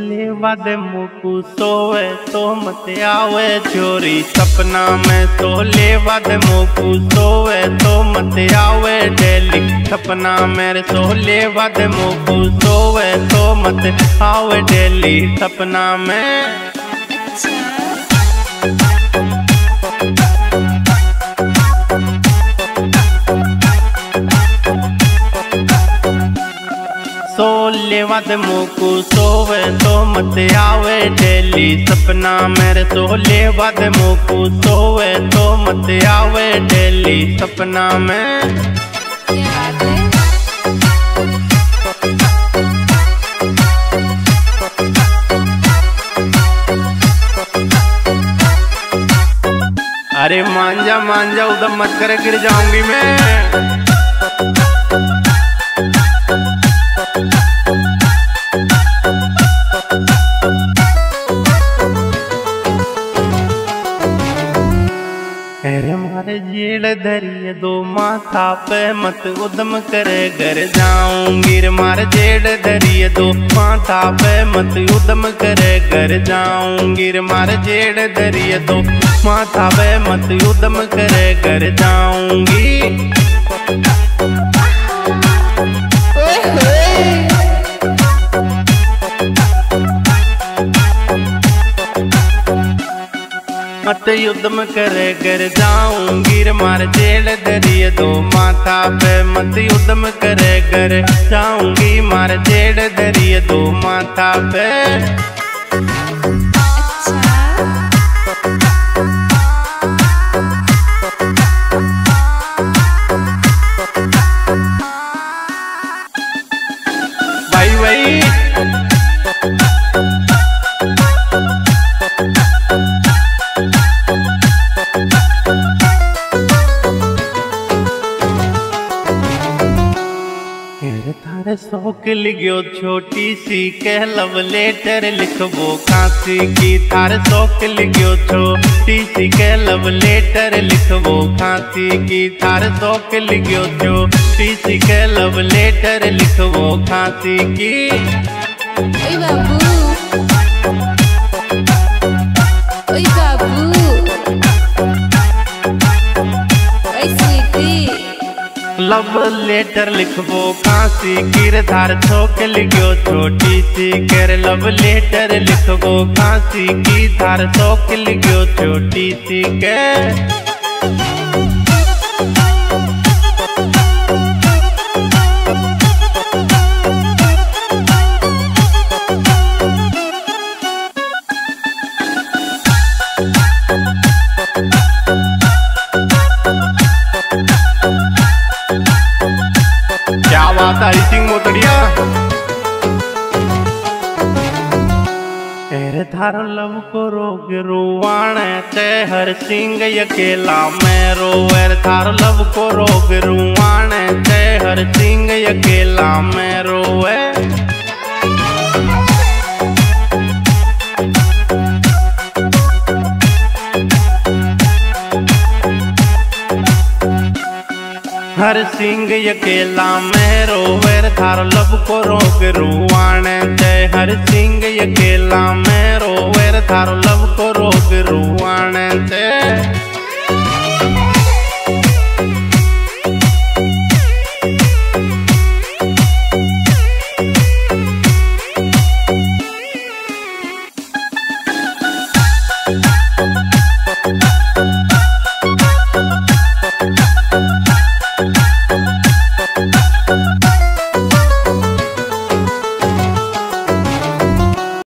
मुकु सोवे तो मत आवे चोरी सपना में तो ले वद मुकु सोवे तो मत आवे डेली। सपना मेरे सोले वद मुकु सोवे तो मत आवे डेली। सपना में सोले वद मुकु सोवे तो मत आवे डेली। सपना मेरे सोले वद मुकु सोवे तो मत आवे डेली। सपना में अरे मांझा मांझा उधर मत करे, गिर जाऊँगी मैं। धरिय जेड़ धरिए दो माथा पे मत उदम करे घर जाऊँ। मीर मार जेड़ धरिए दो माथा पे मत उदम करे घर जाऊँ। गिर मार जेड़ धरिए दो माथा पे मत उदम करे घर जाऊँगी मत युद्ध में करे कर जाऊँ, गिर मार जेल दरिए दो माता पे। मत युद्ध में करे कर जाऊँगी, मार जेल दरिए दो माता पे। शौक लिखो छोटी सी कह लव लेटर लिखबो। कांसी की थार शौक लिखो छोटी सी कह लव लेटर लिखबो। कांसी की थार शौक लिखो छोटी सी कह लव लेटर लिखबो। कांसी की ए बाबू लव लेटर लिखबो। कांसी किरदार छोक लिखियो। लिखो छोटी सी कर लव लेटर लिखबो। कांसी किरदार छोक लिखियो। लिखो छोटी सी के थारो लव को रोग ते हर सिंह अकेला मैं रोवर थारो लव को रोग ते हर सिंह अकेला मैं रोवे। हर सिंह अकेला मैं रोवर थार लब को रोग रुआण जय हर सिंह अकेला मैं रोवर थार लब को रोग रुआण जय